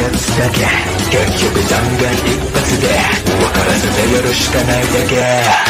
やつだけ。結局弾丸一発で。分からせてやるしかないだけ。